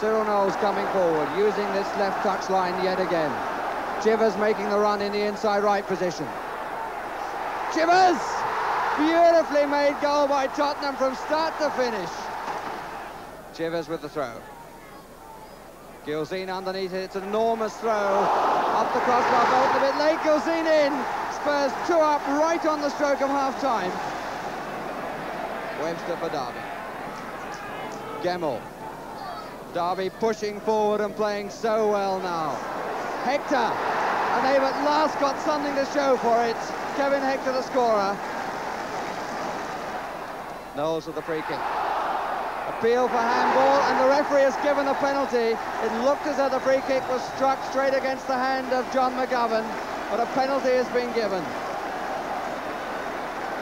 Cyril Knowles coming forward, using this left touch line yet again. Chivers making the run in the inside right position. Chivers! Beautifully made goal by Tottenham from start to finish. Chivers with the throw. Gilzean underneath it, it's an enormous throw. Up the crossbar, belt a bit late, Gilzean in. Spurs two up right on the stroke of half-time. Webster for Derby. Gemmill. Derby pushing forward and playing so well now. Hector, and they've at last got something to show for it. Kevin Hector, the scorer. Knowles with the free kick. Appeal for handball, and the referee has given a penalty. It looked as though the free kick was struck straight against the hand of John McGovern, but a penalty has been given.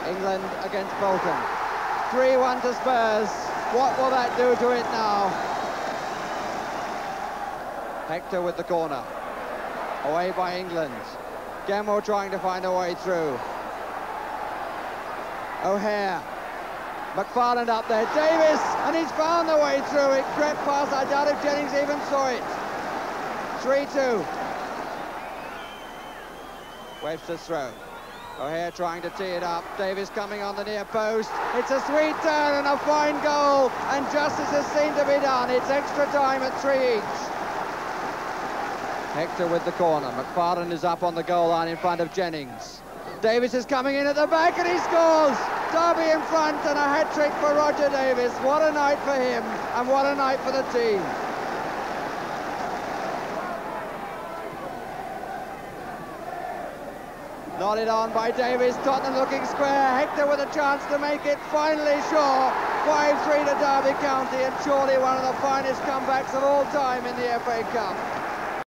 England against Boulton. 3-1 to Spurs. What will that do to it now? Hector with the corner. Away by England. Gemmill trying to find a way through. O'Hare. McFarland up there. Davies, and he's found the way through. It crept past. I doubt if Jennings even saw it. 3-2. Webster's throw. O'Hare trying to tee it up. Davies coming on the near post. It's a sweet turn and a fine goal. And justice has seemed to be done. It's extra time at three each. Hector with the corner. McFarland is up on the goal line in front of Jennings. Davies is coming in at the back and he scores. Derby in front and a hat-trick for Roger Davies. What a night for him and what a night for the team. Nodded on by Davies, Tottenham looking square, Hector with a chance to make it, finally Shaw, 5-3 to Derby County and surely one of the finest comebacks of all time in the FA Cup.